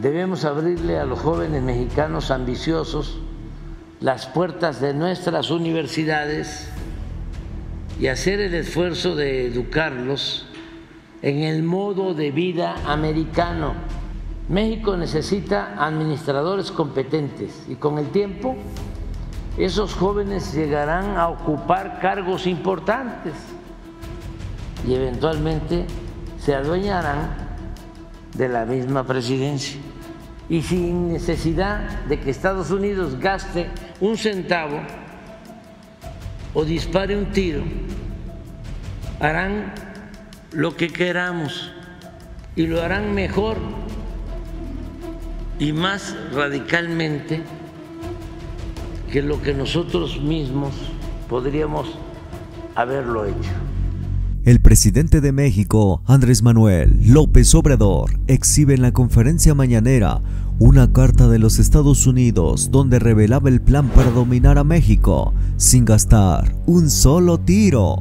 debemos abrirle a los jóvenes mexicanos ambiciosos las puertas de nuestras universidades y hacer el esfuerzo de educarlos en el modo de vida americano. México necesita administradores competentes y con el tiempo esos jóvenes llegarán a ocupar cargos importantes y eventualmente se adueñarán de la misma presidencia. Y sin necesidad de que Estados Unidos gaste un centavo o dispare un tiro, harán lo que queramos y lo harán mejor y más radicalmente que lo que nosotros mismos podríamos haberlo hecho. El presidente de México, Andrés Manuel López Obrador, exhibe en la conferencia mañanera una carta de los Estados Unidos donde revelaba el plan para dominar a México sin gastar un solo tiro.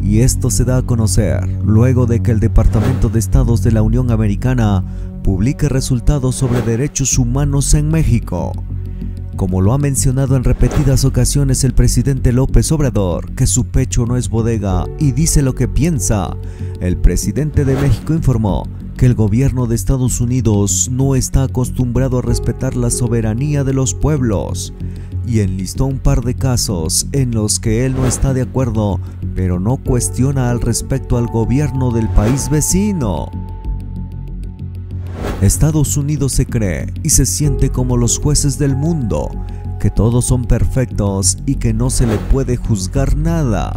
Y esto se da a conocer luego de que el Departamento de Estados de la Unión Americana publique resultados sobre derechos humanos en México. Como lo ha mencionado en repetidas ocasiones el presidente López Obrador, que su pecho no es bodega y dice lo que piensa, el presidente de México informó que el gobierno de Estados Unidos no está acostumbrado a respetar la soberanía de los pueblos y enlistó un par de casos en los que él no está de acuerdo, pero no cuestiona al respecto al gobierno del país vecino. Estados Unidos se cree y se siente como los jueces del mundo, que todos son perfectos y que no se le puede juzgar nada.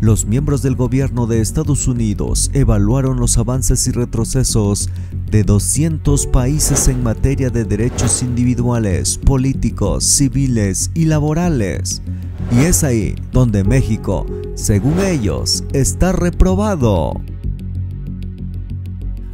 Los miembros del gobierno de Estados Unidos evaluaron los avances y retrocesos de 200 países en materia de derechos individuales, políticos, civiles y laborales. Y es ahí donde México, según ellos, está reprobado.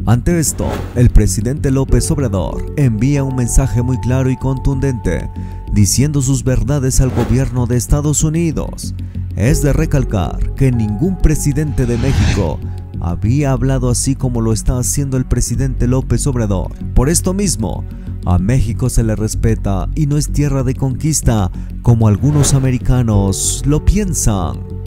Ante esto, el presidente López Obrador envía un mensaje muy claro y contundente, diciendo sus verdades al gobierno de Estados Unidos. Es de recalcar que ningún presidente de México había hablado así como lo está haciendo el presidente López Obrador. Por esto mismo, a México se le respeta y no es tierra de conquista como algunos americanos lo piensan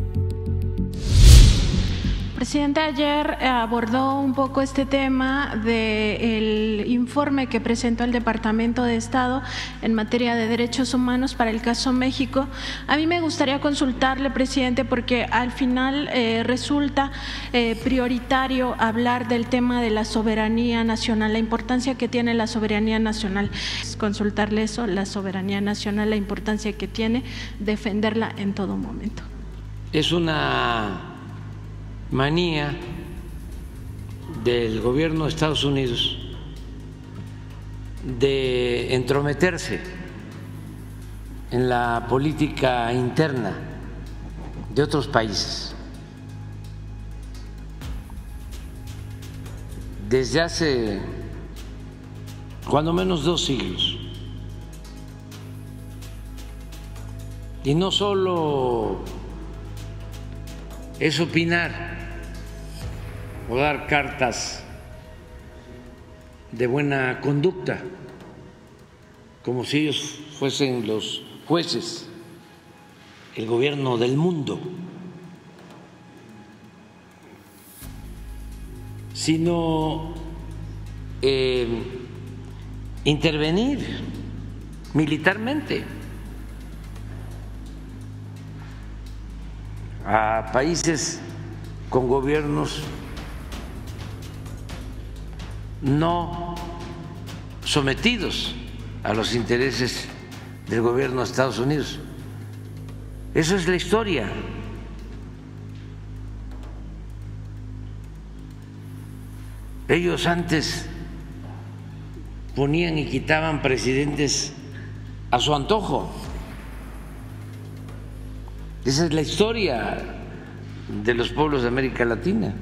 presidente ayer eh, abordó un poco este tema del informe que presentó el Departamento de Estado en materia de derechos humanos para el caso México. A mí me gustaría consultarle, presidente, porque al final eh, resulta eh, prioritario hablar del tema de la soberanía nacional, la importancia que tiene la soberanía nacional. Consultarle eso, la soberanía nacional, la importancia que tiene defenderla en todo momento. Es una manía del gobierno de Estados Unidos de entrometerse en la política interna de otros países. Desde hace cuando menos dos siglos. Y no solo es opinar o dar cartas de buena conducta, como si ellos fuesen los jueces, el gobierno del mundo, sino eh, intervenir militarmente a países con gobiernos no sometidos a los intereses del gobierno de Estados Unidos. Eso es la historia. Ellos antes ponían y quitaban presidentes a su antojo. Esa es la historia de los pueblos de América Latina.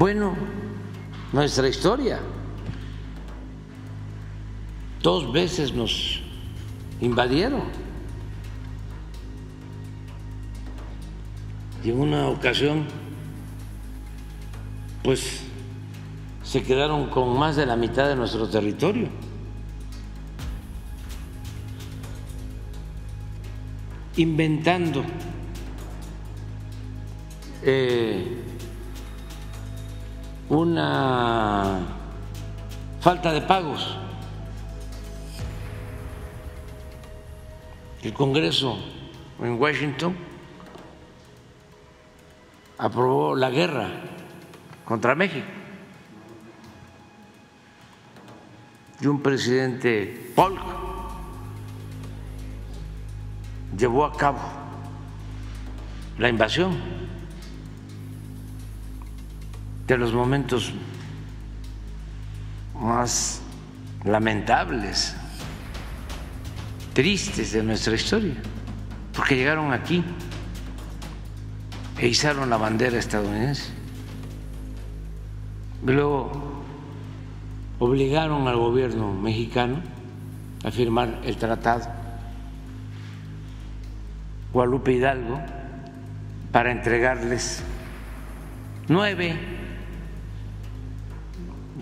Bueno, nuestra historia. Dos veces nos invadieron. Y en una ocasión, pues se quedaron con más de la mitad de nuestro territorio. Inventando eh, una falta de pagos. El Congreso en Washington aprobó la guerra contra México. Y un presidente Polk llevó a cabo la invasión de los momentos más lamentables, tristes de nuestra historia, porque llegaron aquí e izaron la bandera estadounidense. Luego obligaron al gobierno mexicano a firmar el tratado Guadalupe Hidalgo para entregarles nueve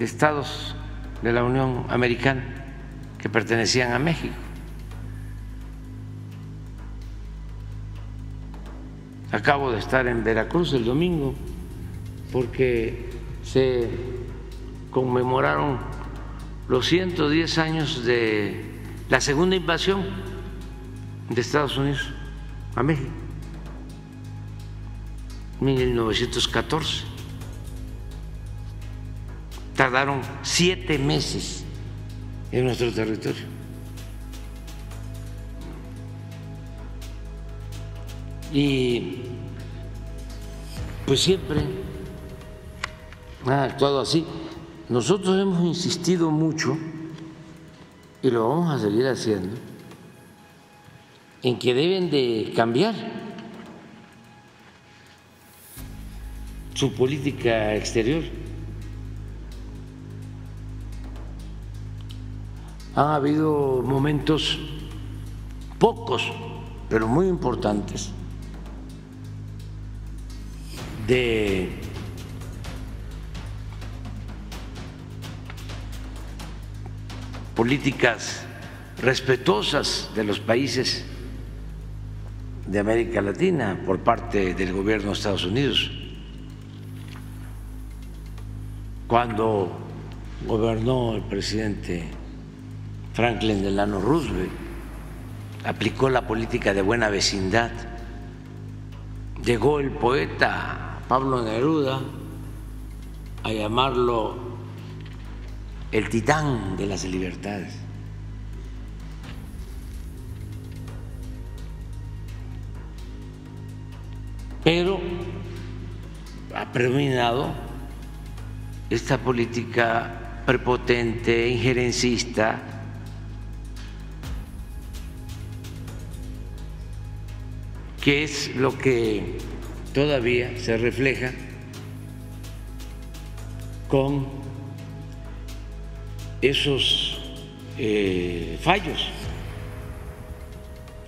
estados de la Unión Americana que pertenecían a México. Acabo de estar en Veracruz el domingo porque se conmemoraron los 110 años de la segunda invasión de Estados Unidos a México, 1914. Tardaron siete meses en nuestro territorio. y pues siempre ha actuado así. Nosotros hemos insistido mucho, y lo vamos a seguir haciendo, en que deben de cambiar su política exterior. Han habido momentos pocos, pero muy importantes, de políticas respetuosas de los países de América Latina por parte del gobierno de Estados Unidos. Cuando gobernó el presidente Franklin Delano Roosevelt, aplicó la política de buena vecindad. Llegó el poeta Pablo Neruda a llamarlo el titán de las libertades. Pero ha predominado esta política prepotente, injerencista, que es lo que todavía se refleja con esos eh, fallos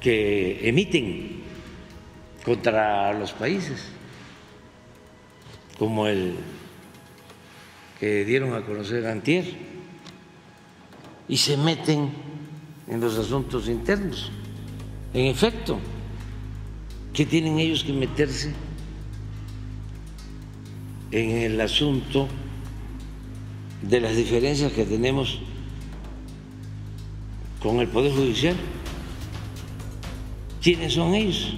que emiten contra los países, como el que dieron a conocer antier, y se meten en los asuntos internos. En efecto, ¿qué tienen ellos que meterse en el asunto de las diferencias que tenemos con el Poder Judicial. ¿Quiénes son ellos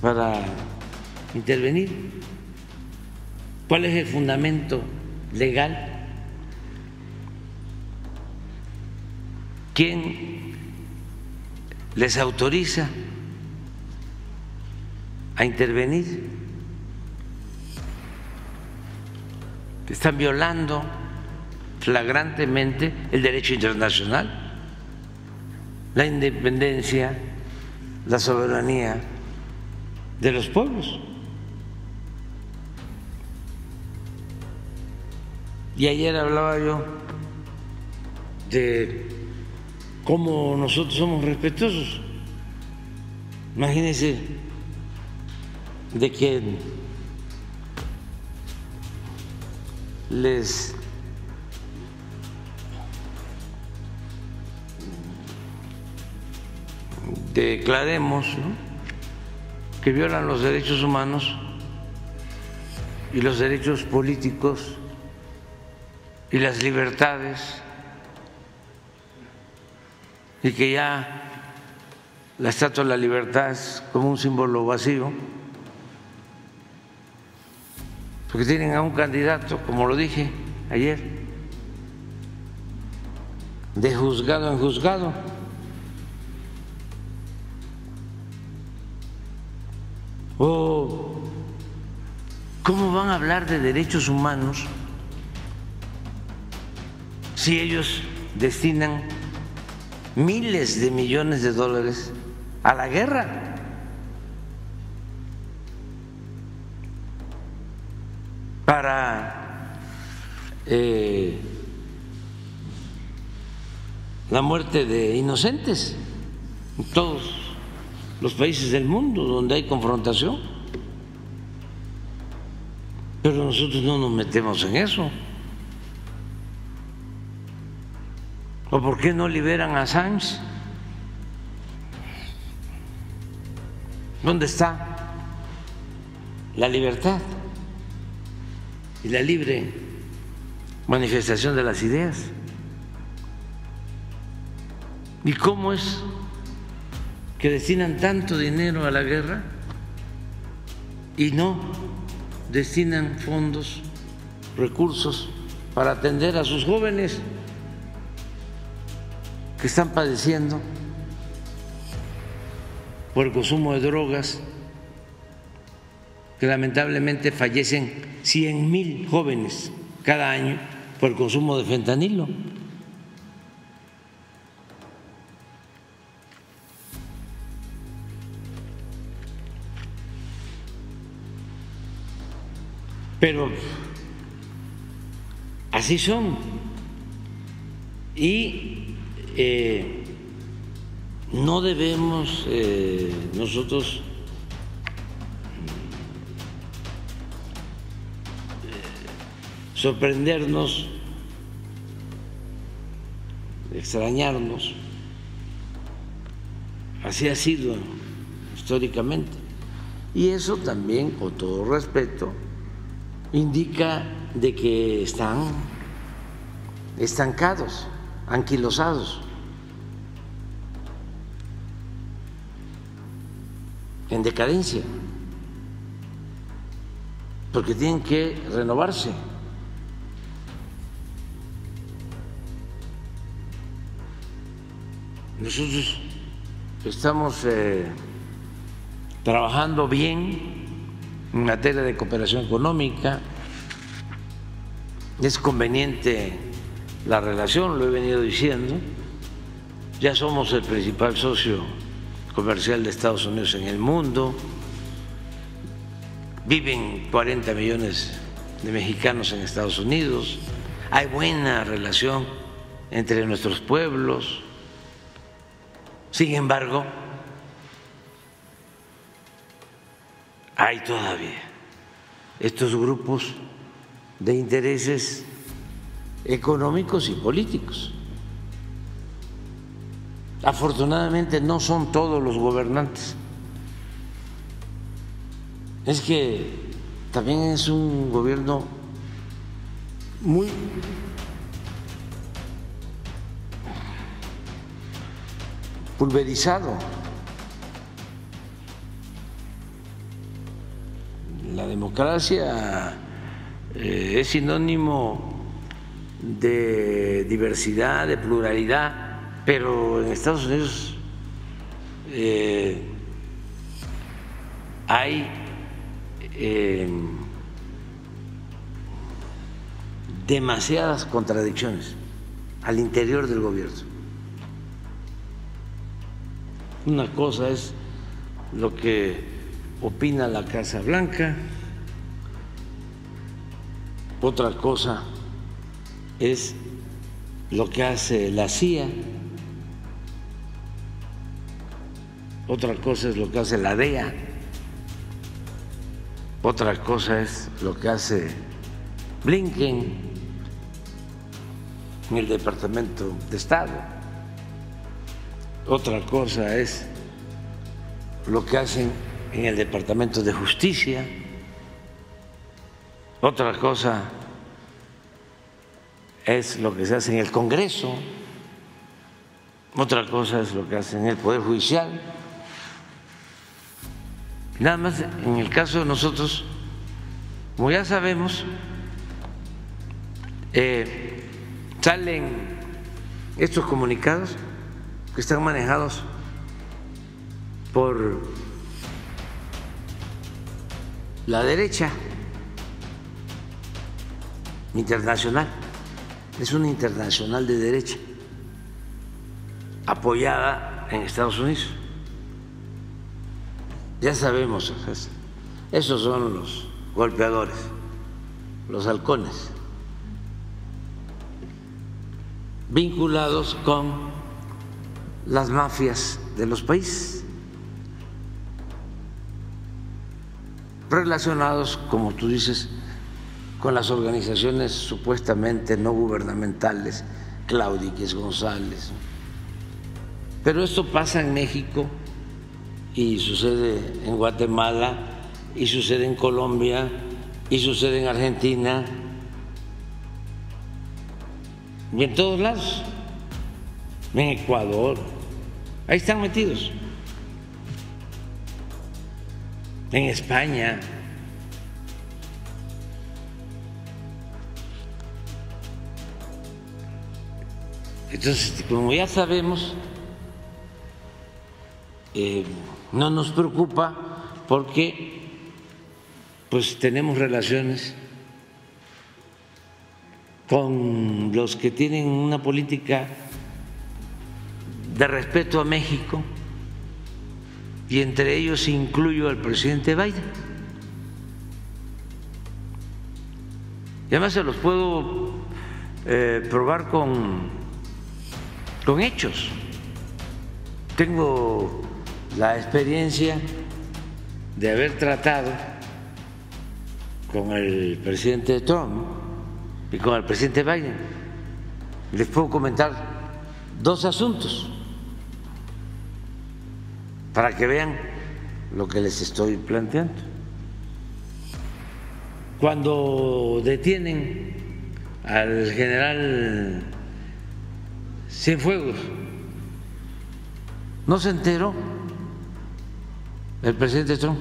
para intervenir? ¿Cuál es el fundamento legal? ¿Quién les autoriza a intervenir? están violando flagrantemente el derecho internacional, la independencia, la soberanía de los pueblos. Y ayer hablaba yo de cómo nosotros somos respetuosos. Imagínense de que les declaremos que violan los derechos humanos y los derechos políticos y las libertades y que ya la Estatua de la Libertad es como un símbolo vacío, porque tienen a un candidato, como lo dije ayer, de juzgado en juzgado. ¿O cómo van a hablar de derechos humanos si ellos destinan miles de millones de dólares a la guerra. para eh, la muerte de inocentes en todos los países del mundo donde hay confrontación. Pero nosotros no nos metemos en eso. ¿O por qué no liberan a Sánchez? ¿Dónde está la libertad y la libre manifestación de las ideas? ¿Y cómo es que destinan tanto dinero a la guerra y no destinan fondos, recursos para atender a sus jóvenes que están padeciendo? por el consumo de drogas, que lamentablemente fallecen 100 mil jóvenes cada año por el consumo de fentanilo. Pero así son. Y eh, no debemos eh, nosotros eh, sorprendernos, extrañarnos. Así ha sido históricamente. Y eso también, con todo respeto, indica de que están estancados, anquilosados. En decadencia, porque tienen que renovarse. Nosotros estamos eh, trabajando bien en materia de cooperación económica, es conveniente la relación, lo he venido diciendo, ya somos el principal socio comercial de Estados Unidos en el mundo. Viven 40 millones de mexicanos en Estados Unidos. Hay buena relación entre nuestros pueblos. Sin embargo, hay todavía estos grupos de intereses económicos y políticos Afortunadamente no son todos los gobernantes. Es que también es un gobierno muy pulverizado. La democracia eh, es sinónimo de diversidad, de pluralidad pero en Estados Unidos eh, hay eh, demasiadas contradicciones al interior del gobierno. Una cosa es lo que opina la Casa Blanca, otra cosa es lo que hace la CIA otra cosa es lo que hace la DEA, otra cosa es lo que hace Blinken en el Departamento de Estado. Otra cosa es lo que hacen en el Departamento de Justicia. Otra cosa es lo que se hace en el Congreso. Otra cosa es lo que hace en el Poder Judicial. Nada más en el caso de nosotros, como ya sabemos, eh, salen estos comunicados que están manejados por la derecha internacional. Es una internacional de derecha apoyada en Estados Unidos. Ya sabemos, esos son los golpeadores, los halcones, vinculados con las mafias de los países, relacionados, como tú dices, con las organizaciones supuestamente no gubernamentales, Claudiques González. Pero esto pasa en México y sucede en Guatemala y sucede en Colombia y sucede en Argentina y en todos lados, en Ecuador, ahí están metidos, en España. Entonces, como ya sabemos, eh, no nos preocupa porque pues tenemos relaciones con los que tienen una política de respeto a México y entre ellos incluyo al presidente Biden. Y además se los puedo eh, probar con, con hechos. Tengo la experiencia de haber tratado con el presidente Trump y con el presidente Biden. Les puedo comentar dos asuntos para que vean lo que les estoy planteando. Cuando detienen al general Cienfuegos, no se enteró el presidente Trump.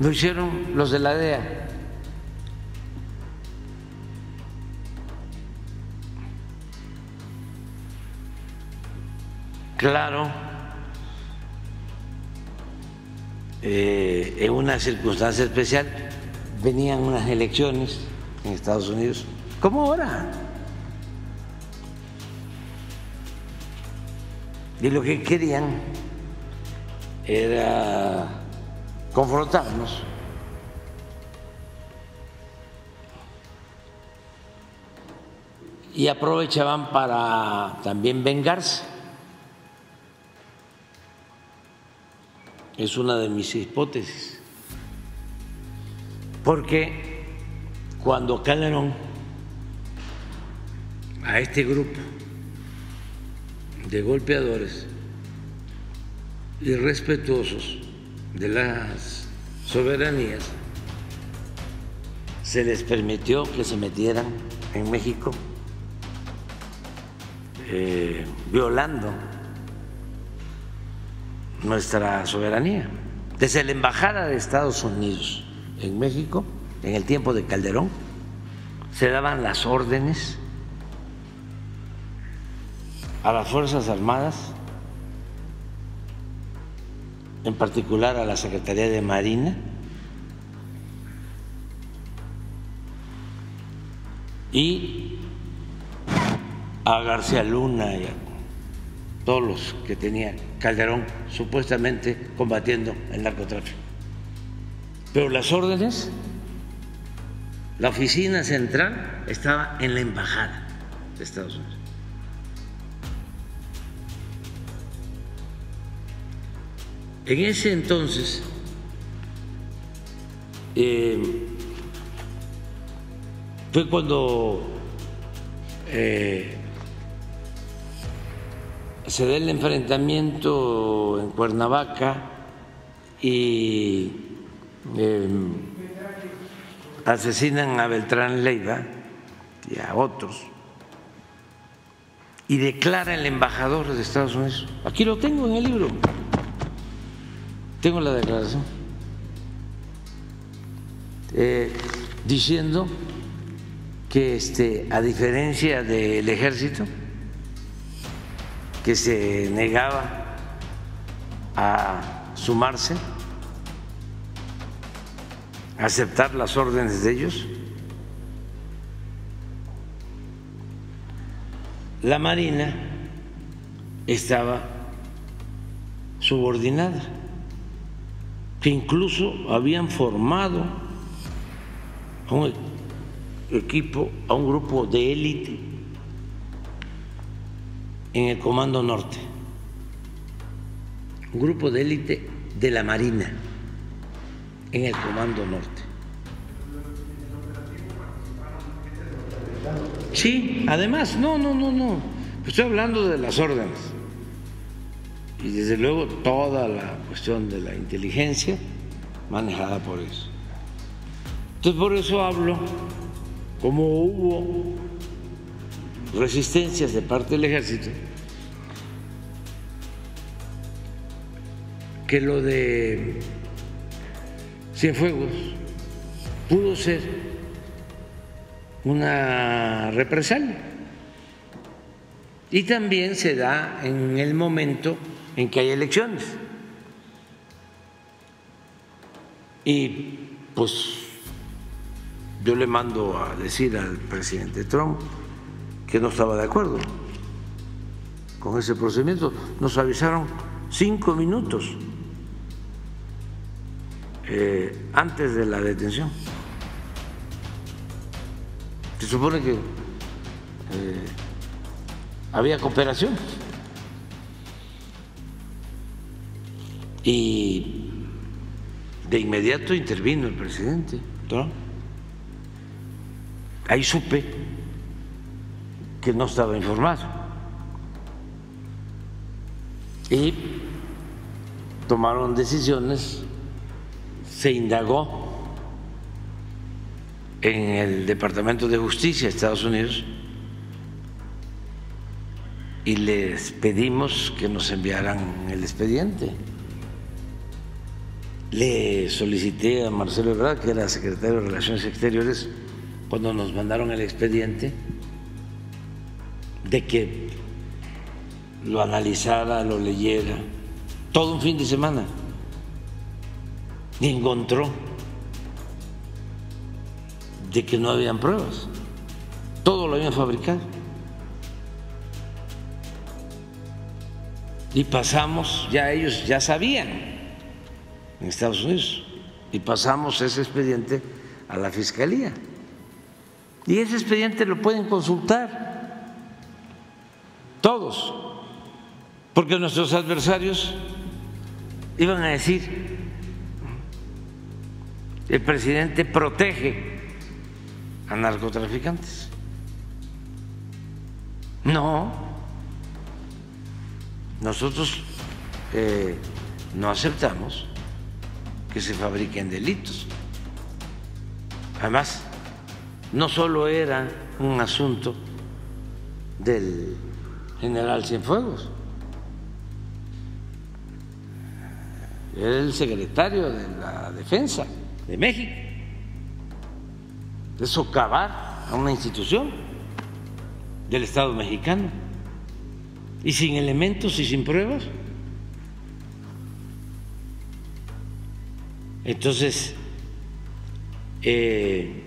Lo hicieron los de la DEA. Claro, eh, en una circunstancia especial venían unas elecciones en Estados Unidos, como ahora. Y lo que querían era confrontarnos. Y aprovechaban para también vengarse. Es una de mis hipótesis. Porque cuando Calderón a este grupo de golpeadores irrespetuosos de las soberanías, se les permitió que se metieran en México eh, violando nuestra soberanía. Desde la Embajada de Estados Unidos en México, en el tiempo de Calderón, se daban las órdenes a las Fuerzas Armadas en particular a la Secretaría de Marina, y a García Luna y a todos los que tenía Calderón supuestamente combatiendo el narcotráfico. Pero las órdenes, la oficina central estaba en la embajada de Estados Unidos. En ese entonces, eh, fue cuando eh, se da el enfrentamiento en Cuernavaca y em, asesinan a Beltrán Leiva y a otros y declara el embajador de Estados Unidos. Aquí lo tengo en el libro. Tengo la declaración. Eh, diciendo que este, a diferencia del ejército, que se negaba a sumarse, a aceptar las órdenes de ellos, la Marina estaba subordinada, que incluso habían formado a un equipo, a un grupo de élite en el Comando Norte, un grupo de élite de la Marina en el Comando Norte. Sí, además, no, no, no, no. Estoy hablando de las órdenes. Y desde luego toda la cuestión de la inteligencia manejada por eso. Entonces por eso hablo, como hubo resistencias de parte del ejército, que lo de Cienfuegos pudo ser una represalia. Y también se da en el momento en que hay elecciones. Y pues yo le mando a decir al presidente Trump que no estaba de acuerdo con ese procedimiento. Nos avisaron cinco minutos eh, antes de la detención. Se supone que eh, había cooperación. Y de inmediato intervino el presidente Ahí supe que no estaba informado. Y tomaron decisiones, se indagó en el Departamento de Justicia de Estados Unidos y les pedimos que nos enviaran el expediente. Le solicité a Marcelo Ebrard, que era secretario de Relaciones Exteriores, cuando nos mandaron el expediente, de que lo analizara, lo leyera, todo un fin de semana, y encontró de que no habían pruebas. Todo lo habían fabricado. Y pasamos, ya ellos ya sabían en Estados Unidos, y pasamos ese expediente a la Fiscalía. Y ese expediente lo pueden consultar todos, porque nuestros adversarios iban a decir, el presidente protege a narcotraficantes. No, nosotros eh, no aceptamos que se fabriquen delitos. Además, no solo era un asunto del general Cienfuegos, era el secretario de la Defensa de México de socavar a una institución del Estado mexicano y sin elementos y sin pruebas. Entonces, eh,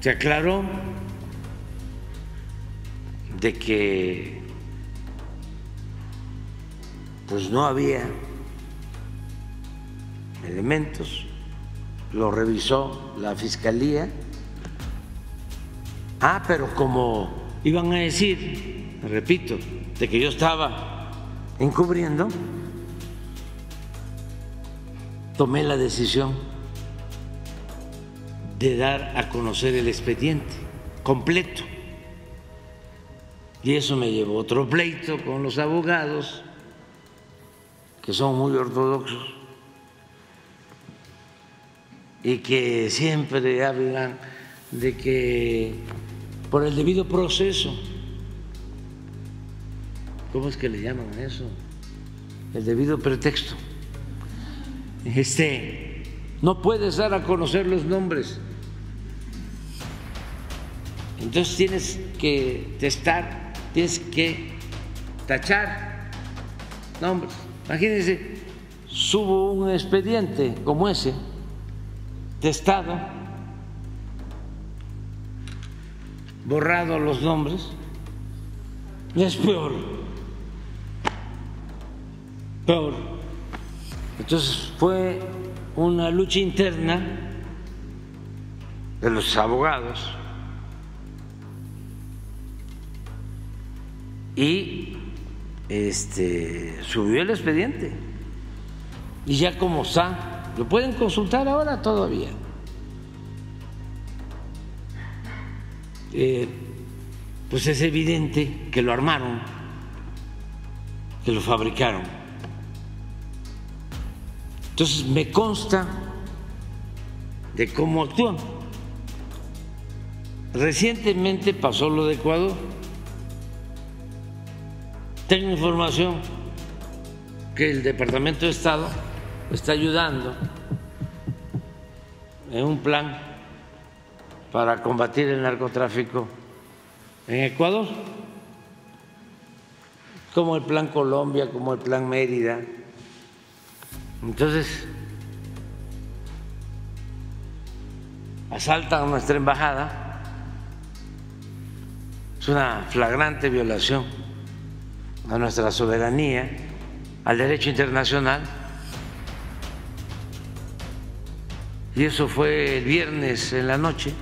se aclaró de que pues no había elementos lo revisó la fiscalía. Ah, pero como iban a decir, repito, de que yo estaba encubriendo, tomé la decisión de dar a conocer el expediente completo. Y eso me llevó otro pleito con los abogados, que son muy ortodoxos y que siempre hablan de que por el debido proceso, ¿cómo es que le llaman a eso? El debido pretexto. Este, no puedes dar a conocer los nombres. Entonces tienes que testar, tienes que tachar nombres. Imagínense, subo un expediente como ese, testado, borrado los nombres, es peor, peor. Entonces fue una lucha interna de los abogados y este subió el expediente. Y ya como está lo pueden consultar ahora todavía. Eh, pues es evidente que lo armaron que lo fabricaron entonces me consta de cómo actúan recientemente pasó lo de Ecuador tengo información que el Departamento de Estado está ayudando en un plan para combatir el narcotráfico en Ecuador, como el Plan Colombia, como el Plan Mérida. Entonces, asaltan nuestra embajada, es una flagrante violación a nuestra soberanía, al derecho internacional. Y eso fue el viernes en la noche,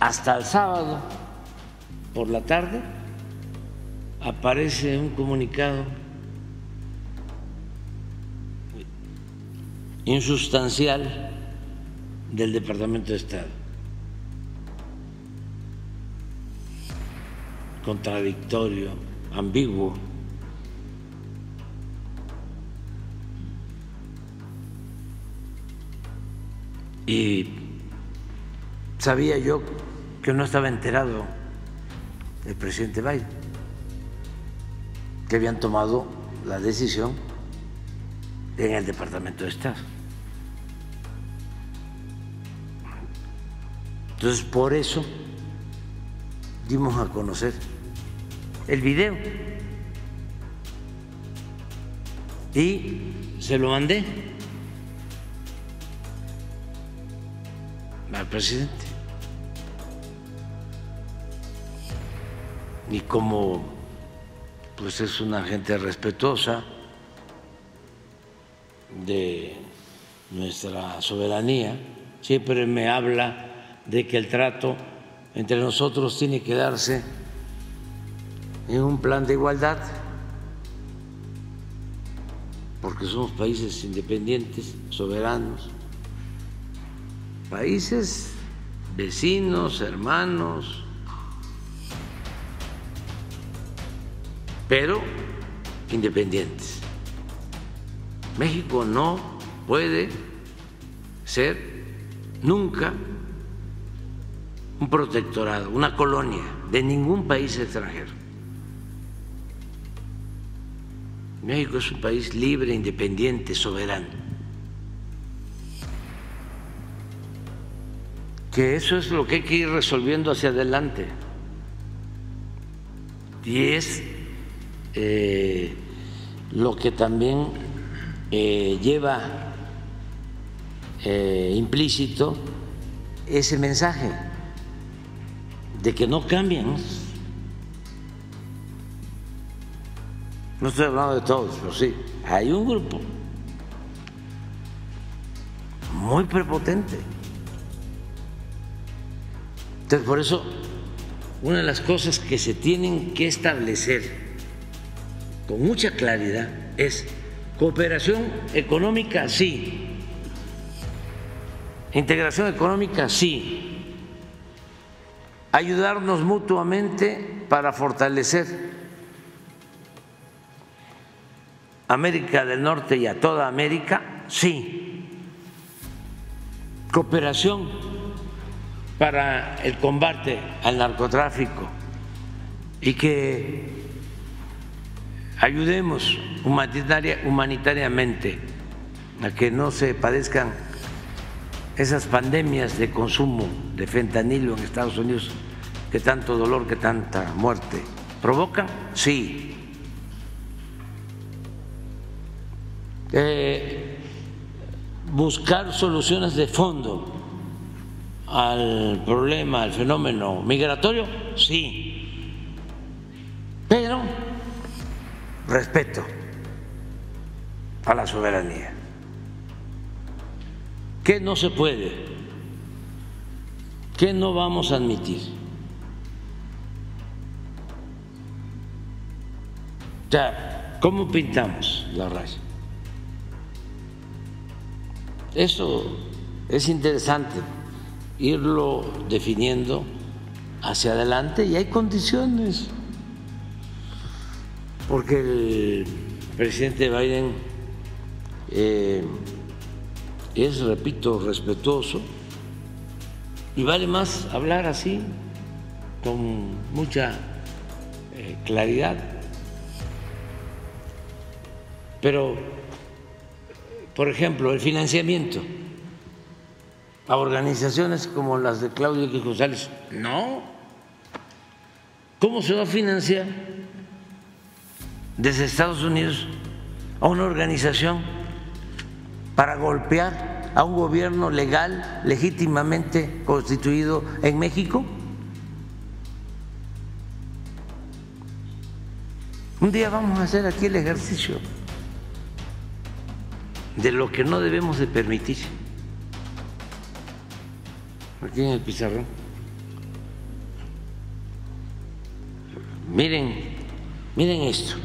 hasta el sábado por la tarde aparece un comunicado insustancial del Departamento de Estado, contradictorio, ambiguo. Y sabía yo que no estaba enterado el presidente Biden, que habían tomado la decisión en el Departamento de Estado. Entonces, por eso dimos a conocer el video. Y se lo mandé al presidente. Y como pues es una gente respetuosa de nuestra soberanía, siempre me habla de que el trato entre nosotros tiene que darse en un plan de igualdad, porque somos países independientes, soberanos, países vecinos, hermanos, pero independientes. México no puede ser nunca un protectorado, una colonia de ningún país extranjero. México es un país libre, independiente, soberano. Que eso es lo que hay que ir resolviendo hacia adelante. Y es eh, lo que también eh, lleva eh, implícito ese mensaje de que no cambian No estoy hablando de todos, pero sí, hay un grupo muy prepotente. Entonces, por eso, una de las cosas que se tienen que establecer con mucha claridad es cooperación económica, sí, Integración económica, sí. Ayudarnos mutuamente para fortalecer América del Norte y a toda América, sí. Cooperación para el combate al narcotráfico y que ayudemos humanitariamente a que no se padezcan esas pandemias de consumo de fentanilo en Estados Unidos que tanto dolor, que tanta muerte provocan, sí. Eh, buscar soluciones de fondo al problema, al fenómeno migratorio, sí. Pero respeto a la soberanía. ¿Qué no se puede? ¿Qué no vamos a admitir? O sea, ¿cómo pintamos la raya? Eso es interesante irlo definiendo hacia adelante y hay condiciones porque el presidente Biden eh, es, repito, respetuoso y vale más hablar así, con mucha eh, claridad. Pero, por ejemplo, el financiamiento a organizaciones como las de Claudio X González, no. ¿Cómo se va a financiar? desde Estados Unidos a una organización para golpear a un gobierno legal, legítimamente constituido en México? Un día vamos a hacer aquí el ejercicio de lo que no debemos de permitir. Aquí en el pizarrón. Miren, miren esto.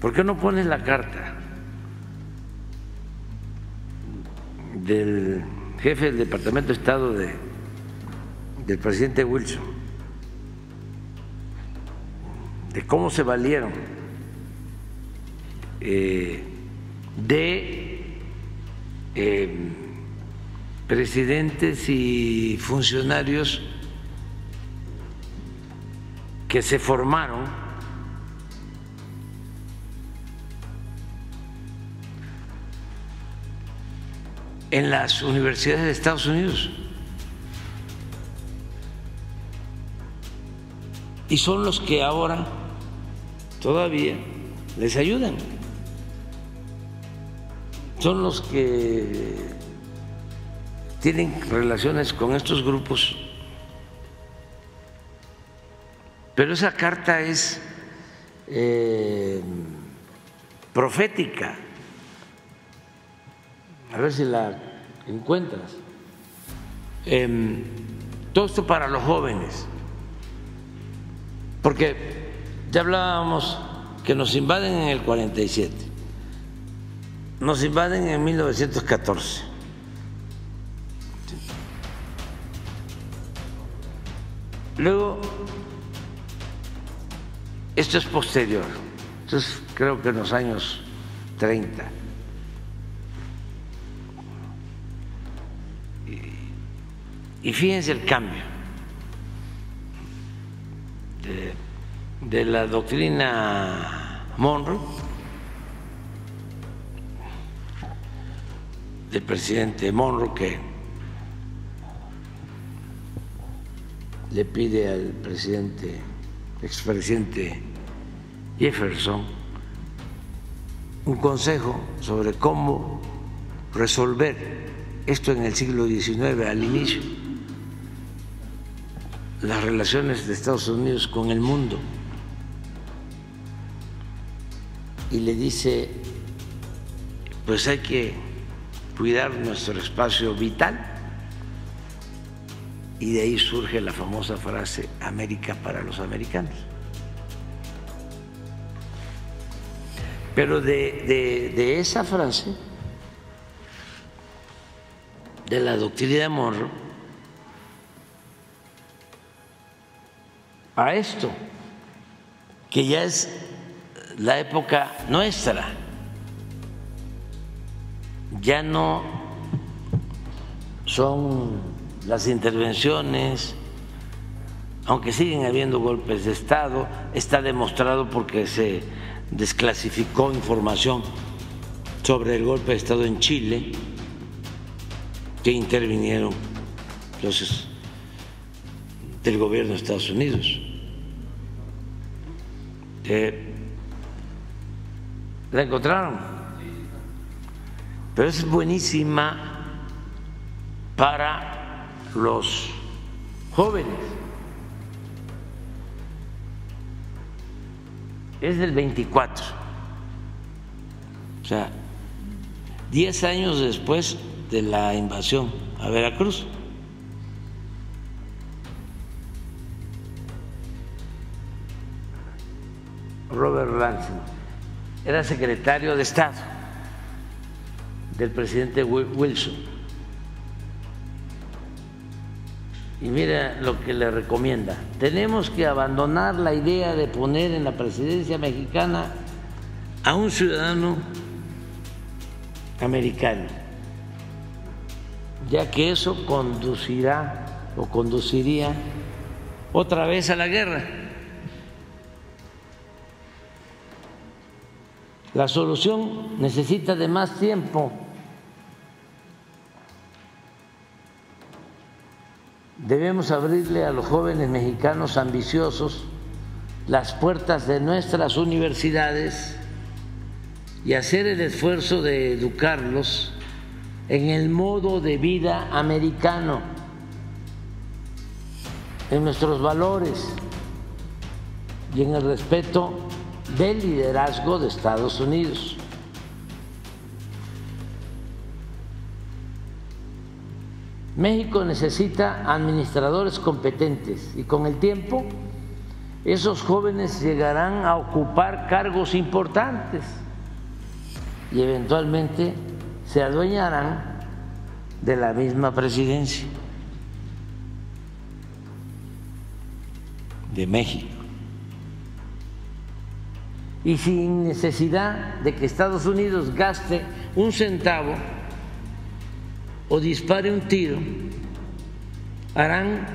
¿Por qué no pones la carta del jefe del Departamento de Estado de, del presidente Wilson? De cómo se valieron eh, de eh, presidentes y funcionarios que se formaron en las universidades de Estados Unidos. Y son los que ahora todavía les ayudan. Son los que tienen relaciones con estos grupos. Pero esa carta es eh, profética a ver si la encuentras. Em, todo esto para los jóvenes, porque ya hablábamos que nos invaden en el 47, nos invaden en 1914. Luego, esto es posterior, entonces creo que en los años 30 Y fíjense el cambio de, la doctrina Monroe del presidente Monroe que le pide al presidente, expresidente Jefferson, un consejo sobre cómo resolver esto en el siglo XIX al inicio las relaciones de Estados Unidos con el mundo. Y le dice, pues hay que cuidar nuestro espacio vital y de ahí surge la famosa frase América para los americanos. Pero de, de esa frase de la doctrina de Monroe a esto, que ya es la época nuestra, ya no son las intervenciones, aunque siguen habiendo golpes de Estado, está demostrado porque se desclasificó información sobre el golpe de Estado en Chile, que intervinieron los del gobierno de Estados Unidos. ¿La encontraron? Pero es buenísima para los jóvenes. Es del 24. O sea, 10 años después de la invasión a Veracruz. Robert Lansing era secretario de Estado del presidente Wilson. Y mira lo que le recomienda. Tenemos que abandonar la idea de poner en la presidencia mexicana a un ciudadano americano, ya que eso conducirá o conduciría otra vez a la guerra. La solución necesita de más tiempo. Debemos abrirle a los jóvenes mexicanos ambiciosos las puertas de nuestras universidades y hacer el esfuerzo de educarlos en el modo de vida americano, en nuestros valores y en el respeto del liderazgo de Estados Unidos. México necesita administradores competentes y con el tiempo esos jóvenes llegarán a ocupar cargos importantes y eventualmente se adueñarán de la misma presidencia de México. Y sin necesidad de que Estados Unidos gaste un centavo o dispare un tiro, harán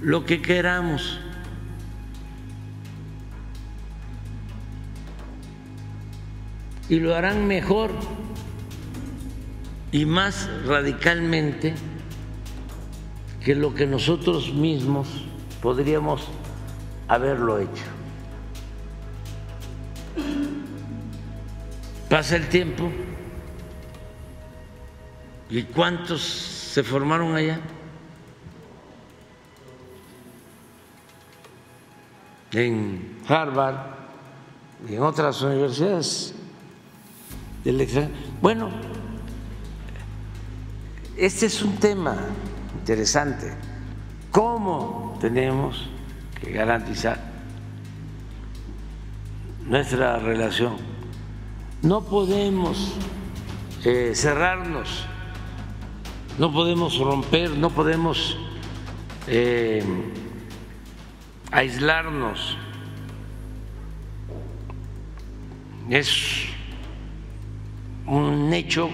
lo que queramos y lo harán mejor y más radicalmente que lo que nosotros mismos podríamos haberlo hecho. Pasa el tiempo y ¿cuántos se formaron allá? En Harvard y en otras universidades bueno, este es un tema interesante. ¿Cómo tenemos que garantizar nuestra relación? No podemos eh, cerrarnos, no podemos romper, no podemos eh, aislarnos. Es un hecho,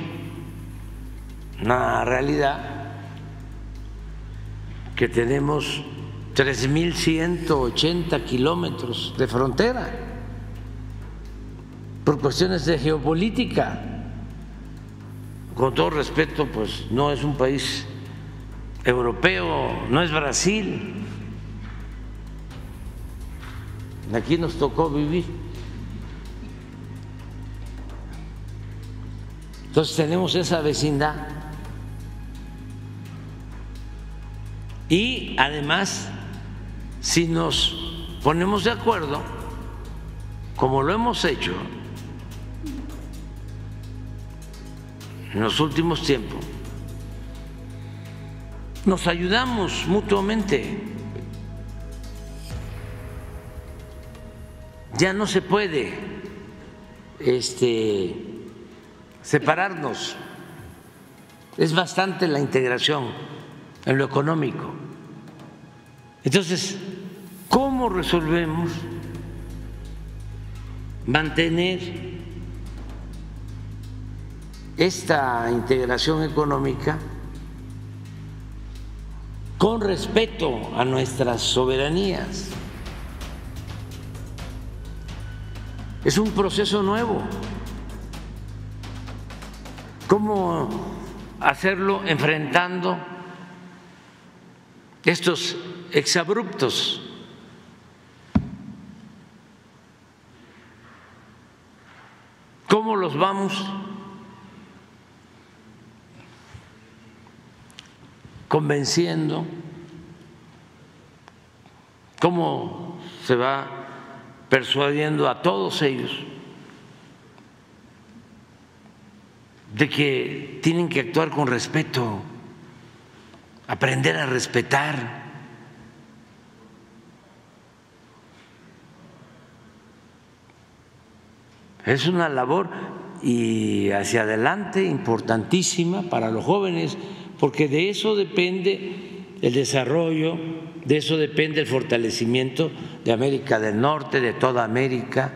una realidad, que tenemos 3.180 kilómetros de frontera por cuestiones de geopolítica. Con todo respeto, pues no es un país europeo, no es Brasil. Aquí nos tocó vivir Entonces tenemos esa vecindad. Y además, si nos ponemos de acuerdo, como lo hemos hecho en los últimos tiempos, nos ayudamos mutuamente. Ya no se puede este separarnos es bastante la integración en lo económico. Entonces, ¿cómo resolvemos mantener esta integración económica con respeto a nuestras soberanías? Es un proceso nuevo. ¿Cómo hacerlo enfrentando estos exabruptos? ¿Cómo los vamos convenciendo? ¿Cómo se va persuadiendo a todos ellos de que tienen que actuar con respeto, aprender a respetar. Es una labor y hacia adelante importantísima para los jóvenes, porque de eso depende el desarrollo de eso depende el fortalecimiento de América del Norte, de toda América,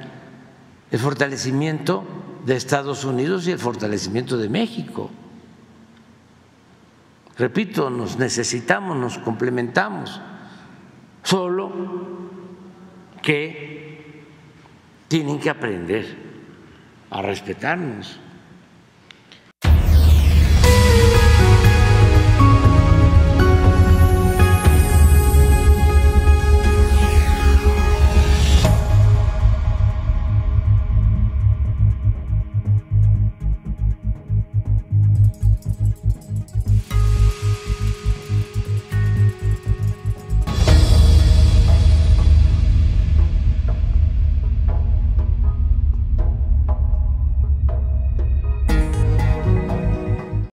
el fortalecimiento de Estados Unidos y el fortalecimiento de México. Repito, nos necesitamos, nos complementamos, solo que tienen que aprender a respetarnos